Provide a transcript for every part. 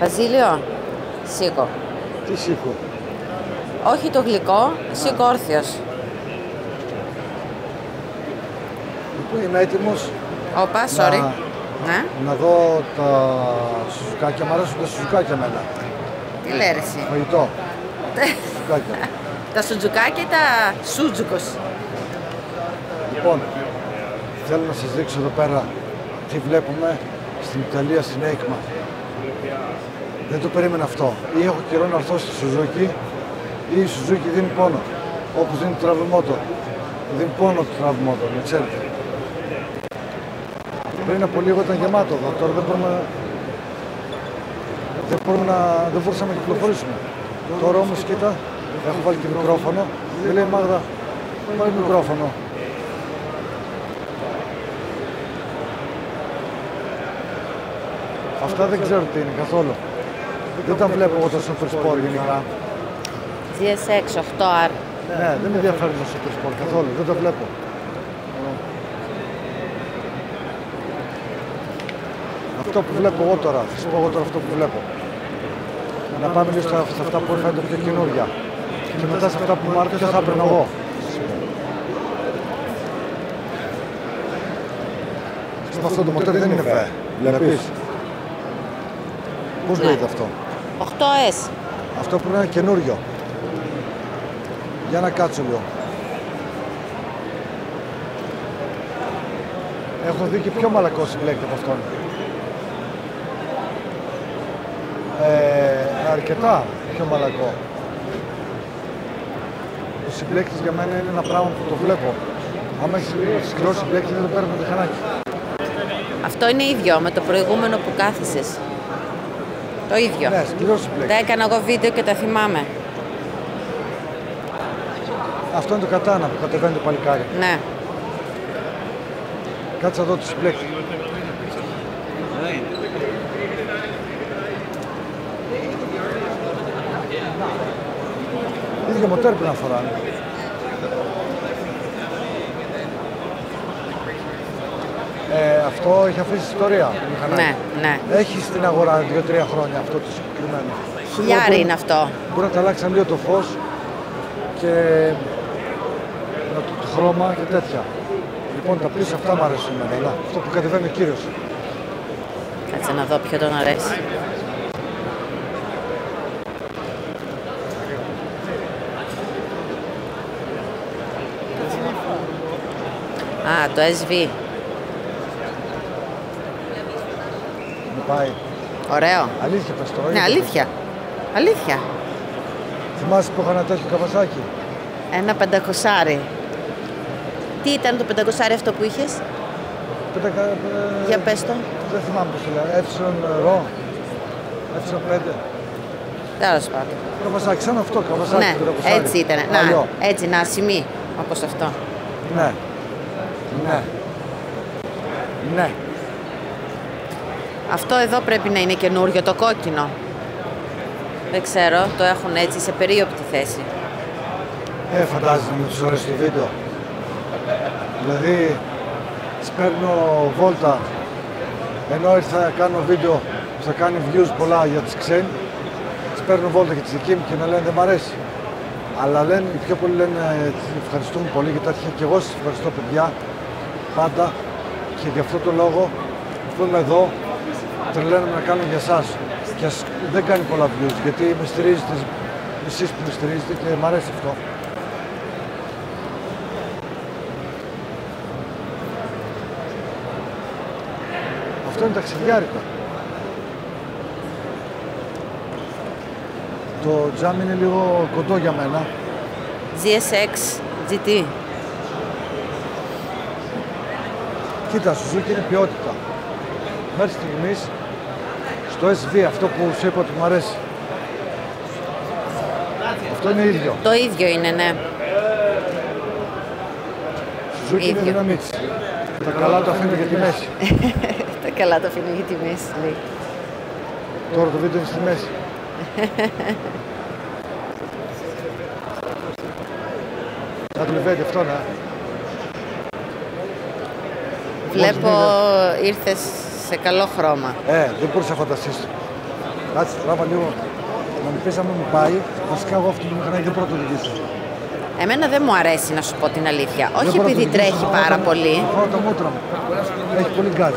Βαζίλιο, σήκω. Τι σήκω. Όχι το γλυκό, σήκω όρθιος. Λοιπόν, είμαι έτοιμος Όπα, sorry. Να- Ναι, να δω τα σουζουκάκια. Μ' αρέσουν τα σουζουκάκια εμένα. τι λέει ρε εσύ; Φαγητό. Σουζουκάκια. Τα σουτζουκάκια ή τα σούτζουκος. λοιπόν, θέλω να σας δείξω εδώ πέρα τι βλέπουμε στην Ιταλία στην ΕΙΚΜΑ. Δεν το περίμενα αυτό. Ή έχω καιρό να έρθω στη Σουζούκη ή η Σουζούκη δίνει πόνο. Όπως δίνει το Travel Δίνει πόνο το Travel Motor, να ξέρετε. Πριν από λίγο ήταν γεμάτο εδώ, τώρα δεν μπορούμε, δεν μπορούμε να, δεν μπορούσαμε να κυκλοφορήσουμε. Τώρα όμως κοίτα, έχω βάλει και μικρόφωνο, δεν λέει Μάγδα, βάλει μικρόφωνο. Αυτά δεν ξέρω τι είναι καθόλου. Δεν τα βλέπω εγώ το Super Sport γενικά. GSX 8R. Ναι, δεν με ενδιαφέρει το Super Sport καθόλου, δεν τα βλέπω. Αυτό που βλέπω εγώ τώρα, θα σας πω εγώ τώρα αυτό που βλέπω. Να πάμε λίγο στα- σε αυτά που φαίνονται πιο καινούργια. Και μετά σε αυτά που μου άρεσαν, ποιος θα έπαιρνα εγώ. Στο αυτό το μοτέρ δεν είναι φε. Βλέπεις. Πώς Ναι. λέγεται αυτό; 8S. Αυτό πρέπει να είναι καινούριο. Για να κάτσω λίγο. Έχω δει και πιο μαλακό συμπλέκτη από αυτόν. Ε, αρκετά πιο μαλακό. Ο συμπλέκτης για μένα είναι ένα πράγμα που το βλέπω. Άμα έχεις σκληρό συμπλέκτη δεν το παίρνω με το μηχανάκι. Αυτό είναι ίδιο με το προηγούμενο που κάθισες. Το ίδιο. Ναι, σκληρός συμπλέκτη. Τα έκανα εγώ βίντεο και τα θυμάμαι. Αυτό είναι το κατάνα που κατεβαίνει το παλικάρι. Ναι. Κάτσε εδώ το συμπλέκτη. Ίδιο μοτέρ πρέπει να φοράνε. Ε, αυτό έχει αφήσει ιστορία. το μηχανάκι. Ναι, ναι. Έχει στην αγορά 2-3 χρόνια αυτό το συγκεκριμένο. Χιλιάρι Μπορεί- είναι αυτό. Μπορεί να τα αλλάξαν λίγο το φως και να το, το χρώμα και τέτοια. Λοιπόν, τα πίσω αυτά μου αρέσουν εμένα, αλλά αυτό που κατεβαίνει ο κύριος. Κάτσε να δω ποιο τον αρέσει. Α, το SV. Πάει. Ωραίο. Αλήθεια πες τώρα. Ναι, ή- αλήθεια. Αλήθεια. Θυμάσαι που είχα ένα τέτοιο καβασάκι. Ένα πεντακοσάρι. Τι ήταν το πεντακοσάρι αυτό που είχες; Πέτακα, ε, Για πες το. Δεν θυμάμαι πώς το λέω. Εύσον ρο. Εύσον 5. Τέλος πάντων. Καβασάκι, σαν αυτό, καβασάκι. Ναι, το καβασάκι. έτσι ήταν. Παλιό. Να, έτσι, να, σημεί. Όπως αυτό. Ναι. Ναι. Ναι. Αυτό εδώ πρέπει να είναι καινούριο, το κόκκινο. Δεν ξέρω, το έχουν έτσι σε περίοπτη θέση. Ε, φαντάζεσαι να μου τους αρέσει το βίντεο. Δηλαδή, σπέρνω βόλτα, ενώ ήρθα να κάνω βίντεο που θα κάνει views πολλά για τις ξένοι, σπέρνω βόλτα για τις δική μου και να λένε δεν μ' αρέσει. Αλλά λένε, οι πιο πολλοί λένε ε, ευχαριστούμε πολύ γιατί έτυχε και εγώ σας ευχαριστώ παιδιά, πάντα και γι' αυτό το λόγο που είμαι εδώ τρελαίνομαι να κάνω για εσάς. Και ας δεν κάνει πολλά views γιατί με στηρίζετε εσείς που με στηρίζετε και μ' αρέσει αυτό. Αυτό είναι ταξιδιάρικο. Το τζάμ είναι λίγο κοντό για μένα. GSX GT. Κοίτα, Suzuki είναι ποιότητα. Μέχρι στιγμής στο SV, αυτό που σου είπα ότι μου αρέσει. Αυτό είναι ίδιο. Το ίδιο είναι, ναι. Suzuki είναι Ίδιο. δύναμή της. Τα καλά το αφήνω για τη μέση. Τα καλά το αφήνω για τη μέση, λέει. Τώρα το βίντεο είναι στη μέση. Θα δουλεύει αυτό, ναι. Βλέπω ήρθες σε καλό χρώμα. Ε, δεν μπορούσα να φανταστείς. Κάτσε, τράβα λίγο. Να μου πεις άμα μου πάει, βασικά εγώ αυτό το μηχανάκι δεν πρώτο οδηγήσω. Εμένα δεν μου αρέσει να σου πω την αλήθεια. Όχι Δεν μπορώ να επειδή το οδηγήσω, τρέχει έχω πάρα τα- πολύ. Έχω τα μούτρα μου. Έχει πολύ γκάζ.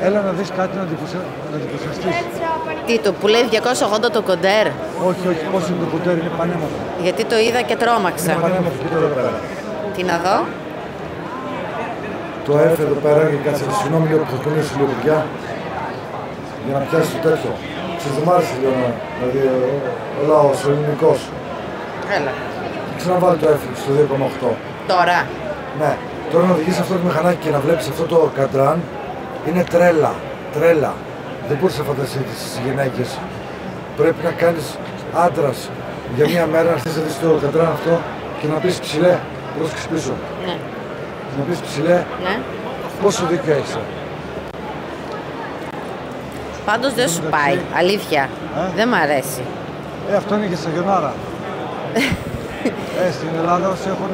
Ε, έλα να δεις κάτι να εντυπωσια- να εντυπωσιαστείς. Τι το που λέει 280 το κοντέρ; Όχι, όχι, πώς είναι το κουτέρι, είναι πανέμορφο. Γιατί το είδα και τρόμαξα. Είναι πανέμορφο, κοίτα εδώ πέρα. Τι να δω; Το F εδώ πέρα και κάτσε, συγγνώμη λίγο που θα κουνήσει λίγο παιδιά, για να πιάσει το τέτοιο. Σας δεν μ' άρεσε λίγο να, δηλαδή ο, ο λαός, ο ελληνικός. Έλα. Και ξαναβάλει το F στο 2,8. Τώρα. Ναι, τώρα να οδηγείς αυτό το μηχανάκι και να βλέπεις αυτό το καντράν είναι τρέλα, τρέλα. Δεν μπορείς να φανταστείς τις γυναίκες. Πρέπει να κάνεις άντρας για μία μέρα να στήσεις να δεις το καντράν αυτό και να πεις ψηλέ, πρόσεξε πίσω. Ναι. Να πεις ψηλέ, ναι. πόσο δίκιο έχεις. ε; Πάντως δεν σου πάει. Αλήθεια. Ε; Δεν μ' αρέσει. Ε, αυτό είναι και στα Γιονάρα. ε, στην Ελλάδα όσοι έχουν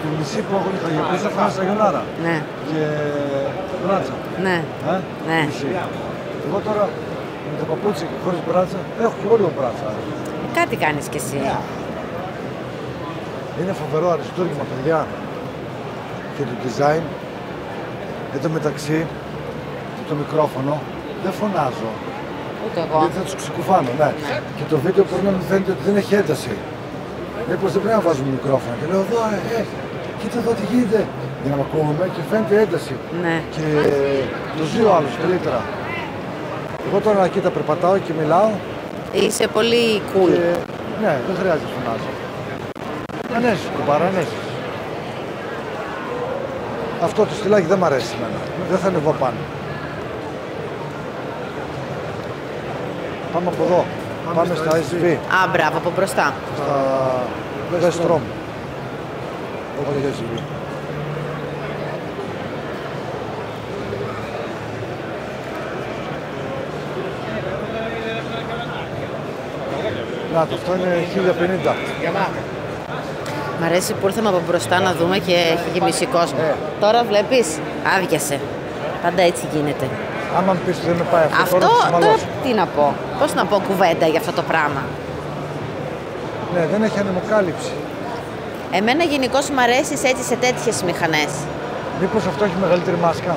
τη μισή που έχουν ηχαγεπείς θα φάνε στα Γιονάρα. Ναι. Και μπράτσα. Ναι. Ε, Ναι. μισή. Εγώ τώρα με το παπούτσι και χωρίς μπράτσα, έχω και εγώ λίγο μπράτσα. Κάτι κάνεις κι εσύ. Είναι φοβερό αριστούργημα, παιδιά. Και το design. Εν τω μεταξύ, και το μικρόφωνο, δεν φωνάζω. Ούτε εγώ. Γιατί θα τους ξεκουφάνω, ναι. Και το βίντεο μπορεί να μου φαίνεται ότι δεν έχει ένταση. Μήπως δεν πρέπει να βάζουμε μικρόφωνο. Και λέω εδώ, ε, ε, κοίτα εδώ τι γίνεται. Για να με ακούμε και φαίνεται ένταση. Ναι. Και το ζει ο άλλος καλύτερα. Εγώ τώρα κοίτα περπατάω και μιλάω Είσαι πολύ cool. και ναι, δεν χρειάζεται να φωνάζω. Ανέσεις, κουμπάρα, ανέσεις. Αυτό το στυλάκι δεν μ' αρέσει εμένα. Δεν θα ανεβώ πάνω. Πάμε από εδώ. Πάμε στα SV, Α, μπράβο, από μπροστά. στα Westrom. Όχι SV. Να, το αυτό είναι 1050. Μ' αρέσει που ήρθαμε από μπροστά να δούμε και έχει γεμίσει κόσμο. Ε. Τώρα βλέπεις, άδειασε. Πάντα έτσι γίνεται. Άμα μου πεις ότι δεν με πάει αυτό, Αυτό τώρα θα σε τώρα μαλώσω. τι να πω. Πώς να πω κουβέντα για αυτό το πράγμα. Ναι, δεν έχει ανεμοκάλυψη. Εμένα γενικώς μου αρέσεις έτσι σε τέτοιες μηχανές. Μήπως αυτό έχει μεγαλύτερη μάσκα;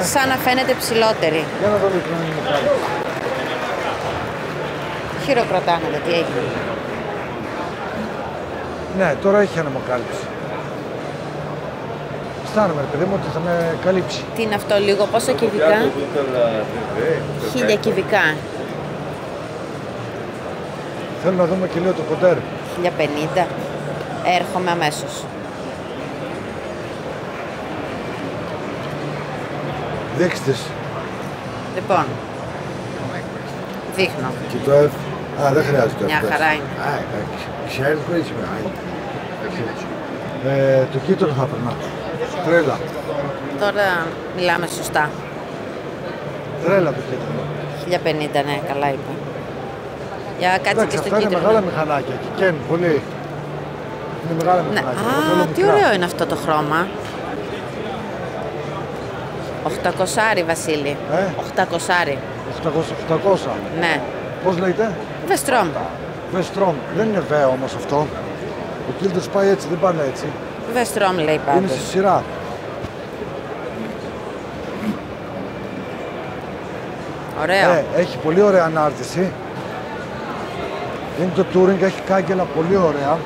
Ε, Σαν να φαίνεται ψηλότερη. για να δω λίγο την ανεμοκάλυψη. Χειροκροτάνε, τι έγινε. Ναι, τώρα έχει ανεμοκάλυψη. Αισθάνομαι, ρε παιδί μου, ότι θα με καλύψει. Τι είναι αυτό λίγο, πόσα κυβικά; Χίλια κυβικά. Θέλω να δούμε και λίγο το κοντέρ. 1050. Έρχομαι αμέσως. Δείξτε. Λοιπόν, δείχνω. Και το F. Α, δεν χρειάζεται το F. Μια χαρά είναι. Α, εντάξει. Ξέρεις που είσαι. Ε, το κίτρινο θα περνά. Τρέλα. Τώρα μιλάμε σωστά. Τρέλα το κίτρινο. 1050, ναι, καλά είπα. Για κάτσε Εντάξει, και στο αυτά είναι κίτρινο. μεγάλα μηχανάκια και καίνουν πολύ. Είναι μεγάλα Ναι. μηχανάκια. Εγώ θέλω Α, τι μικρά. ωραίο είναι αυτό το χρώμα. 800 Βασίλη. Ε; 800. 800, 800. Ναι. Πώς λέγεται; Βεστρόμ. Vestrom. Δεν είναι βέο όμως αυτό. Ο Κίλτος πάει έτσι, δεν πάνε έτσι. Βεστρόμ λέει Είναι πάντως. στη σειρά. Ωραίο. Ε, έχει πολύ ωραία ανάρτηση. Είναι το Touring, έχει κάγκελα πολύ ωραία.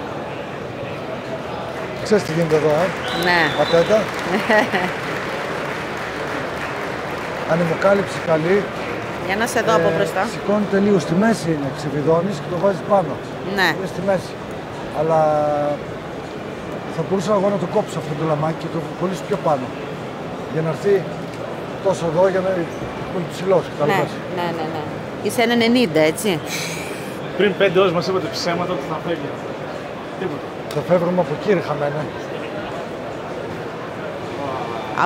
Ξέρεις τι γίνεται εδώ, ε; Ναι. Πατέντα. Ανεμοκάλυψη καλή. Για να σε δω από Ε, μπροστά. Σηκώνεται λίγο στη μέση είναι, ξεβιδώνεις και το βάζεις πάνω. Ναι. Είναι στη μέση. Αλλά θα μπορούσα εγώ να το κόψω αυτό το λαμάκι και το κολλήσω πιο πάνω. Για να έρθει τόσο εδώ για να είναι πολύ ψηλός. Ναι, καταλαβαίνεις. ναι, ναι, ναι. Είσαι ένα 90, έτσι. Πριν πέντε ώρες μας είπατε ψέματα ότι θα φεύγει. Τίποτα. Θα φεύγουμε από εκεί ρε χαμένε.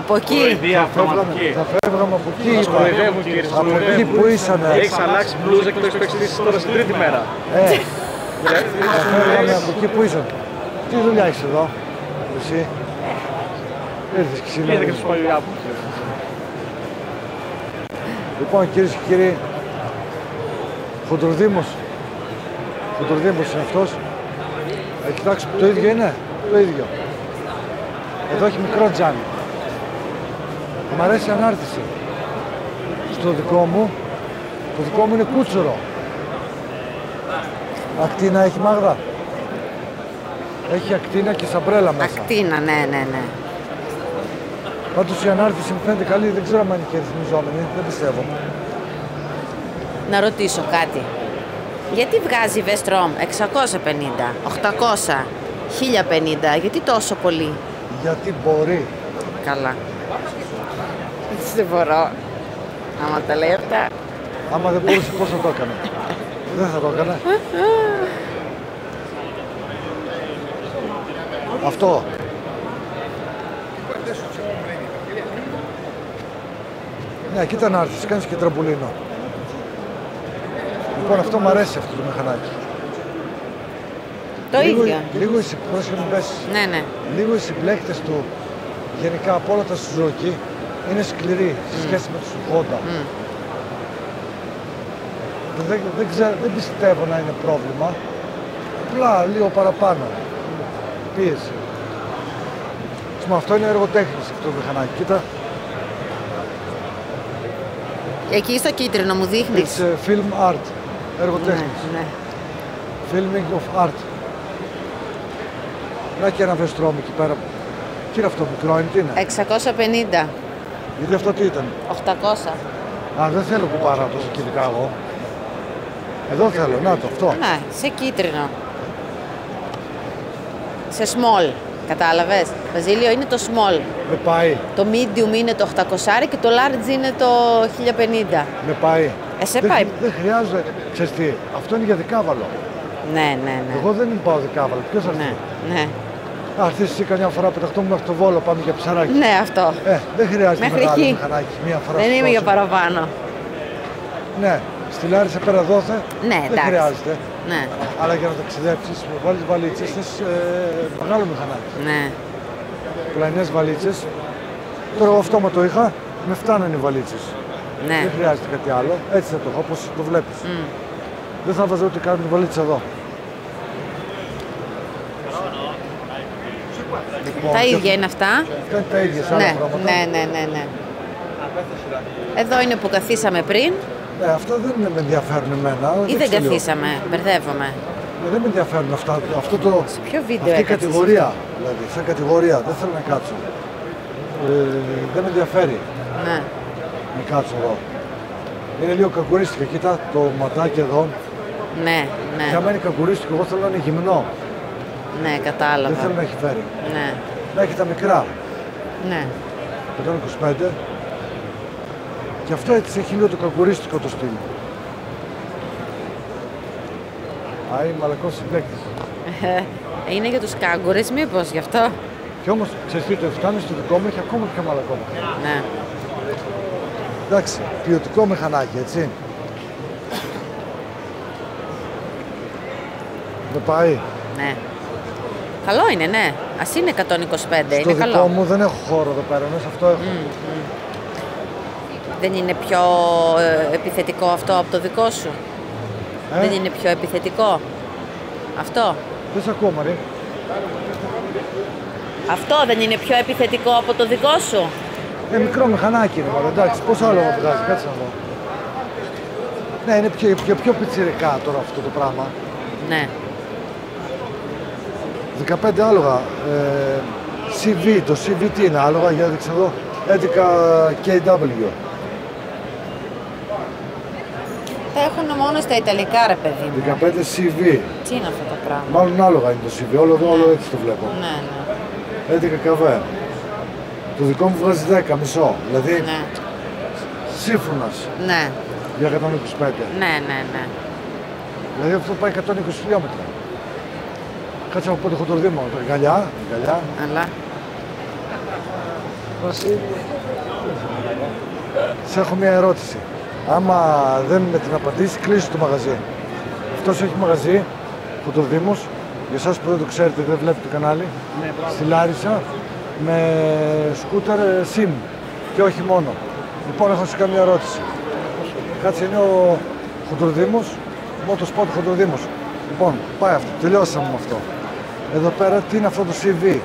Από εκεί. Κοροϊδία Φεύγαμε, αυτοματική. θα φεύγαμε από εκεί. Μας είπα. κοροϊδεύουν κύριε, σας Από εκεί κοροϊδεύουν. που ήσανε. Έχεις αλλάξει μπλούζα και το έχεις παίξει τώρα στην τρίτη μέρα. Ε, θα φεύγαμε από εκεί που ήσαν. Τι δουλειά έχεις εδώ, εσύ; Ήρθες και εσύ Είδα και λέει. τους παλιά που. Λοιπόν, κυρίες και κύριοι, Χοντροδήμος. Χοντροδήμος είναι αυτός. Ε, κοιτάξτε, το ίδιο είναι. Το ίδιο. Εδώ έχει μικρό τζάμι. Μ' αρέσει η ανάρτηση. Στο δικό μου, το δικό μου είναι κούτσουρο. Ακτίνα έχει Μάγδα. Έχει ακτίνα και σαμπρέλα μέσα. Ακτίνα, ναι, ναι, ναι. Πάντως η ανάρτηση μου φαίνεται καλή, δεν ξέρω αν είναι και ρυθμιζόμενη, δεν πιστεύω. Να ρωτήσω κάτι. Γιατί βγάζει Vestrom 650, 800, 1050, γιατί τόσο πολύ; Γιατί μπορεί. Καλά. Δεν μπορώ. Άμα τα λέει αυτά. Άμα δεν μπορούσε πώς θα το έκανε; δεν θα το έκανε. Αυτό. Ναι, κοίτα να έρθεις, κάνεις και τραμπουλίνο. Λοιπόν, αυτό μου αρέσει αυτό το μηχανάκι. Το λίγο, ίδιο. Λίγο οι συ- πρόσεχε να μην πέσεις. Ναι, ναι. Λίγο οι συμπλέκτες του, γενικά από όλα τα Suzuki, είναι σκληροί σε σχέση με τους Honda. Δεν, δεν, ξέρω, δεν πιστεύω να είναι πρόβλημα. Απλά λίγο παραπάνω. Πίεση. Μα αυτό είναι εργοτέχνης αυτό το μηχανάκι. Κοίτα, Εκεί στο κίτρινο μου δείχνεις. it's uh, film art. Ναι, Εργοτέχνης. ναι. Filming of art. Να και ένα βεστρόμ εκεί πέρα. Τι είναι αυτό μικρό, είναι τι είναι. 650, Γιατί αυτό τι ήταν; 800. Α, δεν θέλω κουπάρα τόσο κινητά εγώ. Εδώ θέλω, να το, αυτό. Ναι, σε κίτρινο. Σε small. Κατάλαβες; Βαζίλιο είναι το small. Με πάει, Το medium είναι το 800 και το large είναι το 1050. με πάει. Ε, σε δεν, πάει. Δεν χρειάζεται. Ξέρεις τι, αυτό είναι για δικάβαλο. Ναι, ναι, ναι. Εγώ δεν πάω δικάβαλο. Ποιος θα έρθει. Ναι, ναι. Α, έρθεις εσύ καμιά φορά πεταχτούμε μέχρι το Βόλο, πάμε για ψαράκι. Ναι, αυτό. Ε, δεν χρειάζεται Μέχρι μεγάλο εκεί. μηχανάκι. Μία φορά Δεν σου είμαι για τόσο. παραπάνω. Ναι, στη Λάρισα πέρα δόθε. Ναι, δεν εντάξει. χρειάζεται. Ναι, Αλλά για να ταξιδέψεις, με βάλεις βαλίτσες, θες ε, μεγάλο μηχανάκι. ναι. Πλανιές βαλίτσες. Τώρα εγώ αυτό με το είχα, με φτάνουν οι βαλίτσες. Ναι. Δεν χρειάζεται κάτι άλλο. Έτσι θα το έχω, όπως το βλέπεις. Δεν θα βάζω ούτε καν τη βαλίτσα εδώ. Λοιπόν, Τα και ίδια είναι αυτά. Αυτά είναι τα ίδια, σε άλλα Ναι, πράγματα. ναι, ναι, ναι, ναι. Εδώ είναι που καθίσαμε πριν Ε, αυτά δεν με ενδιαφέρουν εμένα. ή δεν ξέρω. καθίσαμε. Μπερδεύομαι. Ε, δεν με ενδιαφέρουν αυτά. Αυτό το, Σε ποιο βίντεο αυτή η έκατσες κατηγορία, δηλαδή, σαν κατηγορία, δεν θέλω να κάτσω. Ε, δεν με ενδιαφέρει Ναι. να κάτσω εδώ. Είναι λίγο κακουρίστικα. Κοίτα το ματάκι εδώ. Ναι, Για ναι, μένα είναι κακουρίστικο. Εγώ θέλω να είναι γυμνό. Ναι, Δεν θέλω κατάλαβα. να έχει φέρει. Ναι, Να έχει τα μικρά. ναι. 125. Και αυτό έτσι έχει λίγο το κακουρίστικο το στυλ. Άι, μαλακός συμπέκτης. Είναι για τους κάγκουρες μήπως γι' αυτό. Και όμως, ξέρεις τι, το φτάνει στο δικό μου έχει ακόμα πιο μαλακό. Ναι. Εντάξει, ποιοτικό μηχανάκι, έτσι. Με πάει. Ναι. Καλό είναι, ναι. Ας είναι 125, Στο είναι δικό καλό. μου δεν έχω χώρο εδώ πέρα, μέσα αυτό έχω. Δεν είναι πιο ε, επιθετικό αυτό από το δικό σου; Ε, Δεν είναι πιο επιθετικό; Αυτό; Δεν σε ακούω, Μαρή. Αυτό δεν είναι πιο επιθετικό από το δικό σου; Ε, μικρό μηχανάκι είναι, μάλλον, εντάξει, πόσο άλλο μου βγάζει, κάτσε να δω. Ναι, είναι πιο, πιο, πιο πιτσιρικά τώρα αυτό το πράγμα. Ναι. 15 άλογα. Ε, CV, το CV τι είναι άλογα, για να δείξω εδώ. 11 KW. Τα έχουν μόνος στα Ιταλικά, ρε παιδί μου. 15 CV. Τι είναι αυτό το πράγμα; Μάλλον άλογα είναι το CV, όλο εδώ, όλο έτσι το βλέπω. Ναι, ναι. 11 καβέ. Το δικό μου βγάζει 10, μισό. Δηλαδή, Ναι, σύμφωνας ναι, για 125. ναι, ναι, ναι. Δηλαδή αυτό πάει 120 χιλιόμετρα. Κάτσε από πότε έχω το Δήμο. Γαλιά, γαλιά. Αλλά. Σε έχω μια ερώτηση. Άμα δεν με την απαντήσει, κλείσει το μαγαζί. Αυτός έχει μαγαζί, Φωτοδήμος, για εσάς που δεν το ξέρετε και δεν βλέπετε το κανάλι, στη Λάρισα, με σκούτερ ε, SIM και όχι μόνο. Λοιπόν, έχω σου κάνει μια ερώτηση. Κάτσε είναι ο Χοντροδήμος, Motorsport Χοντροδήμος. Λοιπόν, πάει αυτό, τελειώσαμε με αυτό. Εδώ πέρα τι είναι αυτό το CV.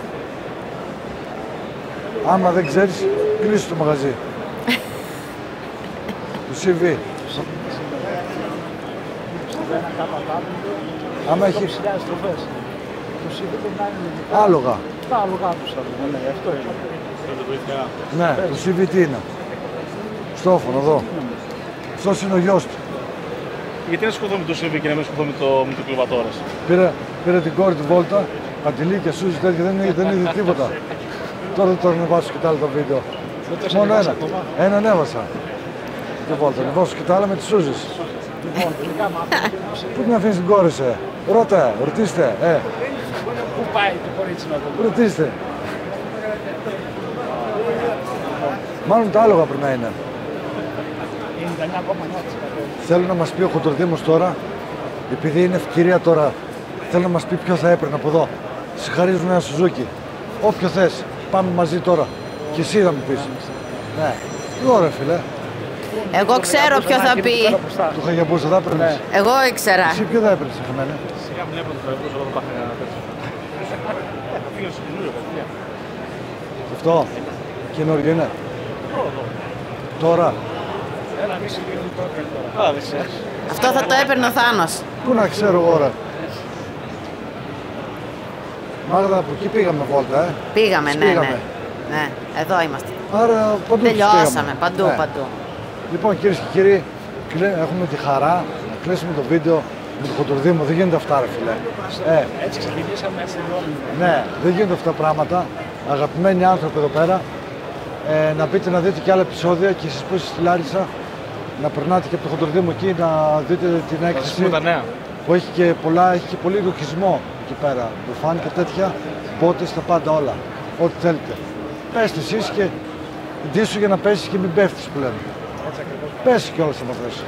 Άμα δεν ξέρεις, κλείσει το μαγαζί. το CV. Άμα έχει Χιλιάδες στροφές. Το CV δεν είναι άλογα. τα άλογα τους θα πούμε, ναι, αυτό είναι. Ναι, το CV τι είναι; Στόφωνο εδώ. Αυτός είναι ο γιος του. Γιατί να σκοτώ με το CV και να μην σκοτώ με το, με το κλειβατόρας. Πήρε, πήρε την κόρη του βόλτα, παντελή και σούζι τέτοια, δεν, είδε- δεν είδε τίποτα. Τώρα δεν το ανεβάσω και τα άλλα τα βίντεο. Δεν το έχεις Μόνο ανεβάσει ένα. ακόμα; Ένα ανέβασα. Τη βόλτα. Ανεβάσω και τα άλλα με τις σούζες. Λοιπόν, τελικά μάθαμε και μας Πού την αφήνεις την κόρη σε; Ρώτα, ρωτήστε. Ε, Πού πάει το κορίτσι να δούμε. ρωτήστε. Μάλλον τα άλογα πρέπει να είναι. 99,9%. Θέλω να μας πει ο Χοντροδήμος τώρα, επειδή είναι ευκαιρία τώρα, θέλω να μας πει ποιο θα έπαιρνε από εδώ. Σε χαρίζουν ένα Σουζούκι. Όποιο θες. Πάμε μαζί τώρα. Και εσύ θα μου πεις. Ναι. Τι ωραία φίλε. Εγώ ξέρω ποιο θα πει. Του Χαγιαμπούσα θα έπαιρνες. Εγώ ήξερα. Εσύ ποιο θα έπαιρνες χαμένε. Σιγά βλέπω το τραγούδι, όλα τα πάθει ένα τέτοιο. Φίλο σου καινούριο, παιδιά. Αυτό. Καινούργιο είναι. Τώρα. Αυτό θα το έπαιρνε ο Θάνος. Πού να ξέρω εγώ ρε. Μάγδα από εκεί πήγαμε βόλτα, ε. Πήγαμε, ναι, ναι. Πήγαμε. Ναι, εδώ είμαστε. Άρα παντού τους Τελειώσαμε, πήγαμε. παντού, Ναι. παντού. Λοιπόν, κυρίες και κύριοι, κλε- έχουμε τη χαρά να κλείσουμε το βίντεο με το Χοντροδήμο. Δεν γίνονται αυτά, ρε φίλε. Ε, Έτσι ξεκινήσαμε, έτσι τελειώνουμε. ναι, δεν γίνονται αυτά τα πράγματα. Αγαπημένοι άνθρωποι εδώ πέρα, ε, να μπείτε να δείτε και άλλα επεισόδια και εσείς που είστε στη Λάρισα, να περνάτε και από το Χοντροδήμο εκεί, να δείτε την Θα σας έκθεση πούμε τα νέα. που έχει και πολλά, έχει και πολύ λογισμό εκεί πέρα. Ρουφάν και τέτοια, μπότες, τα πάντα όλα. Ό,τι θέλετε. Πέστε εσείς και ντύσου για να πέσεις και μην πέφτεις που λένε. Έτσι ακριβώς. Πέσει κιόλας άμα θες.